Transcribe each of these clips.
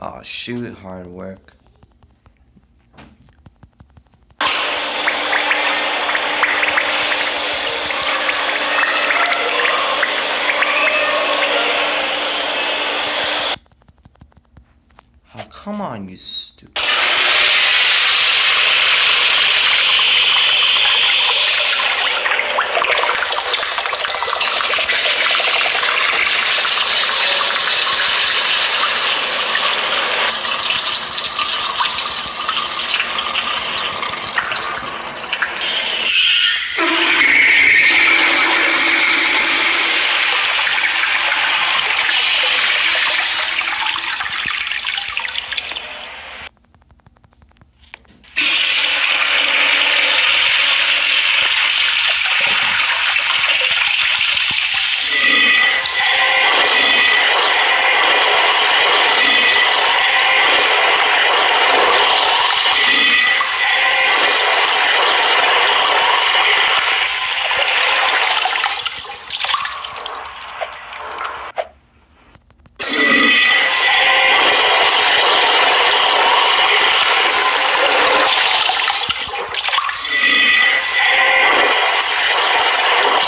Oh shoot, hard work. Oh, come on, you stupid.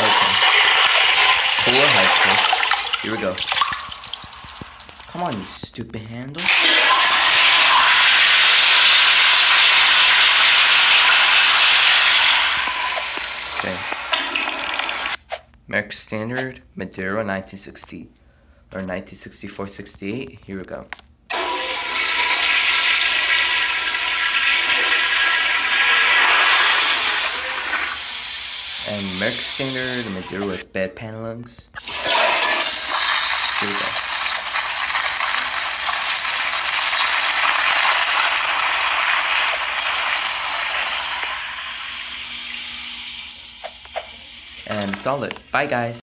Okay. Four high Here we go. Come on, you stupid handle. Okay. American Standard, Madera, 1960 or 1964-68. Here we go. American Standard, Madera with bed panelings. Here we go. And it. Bye guys.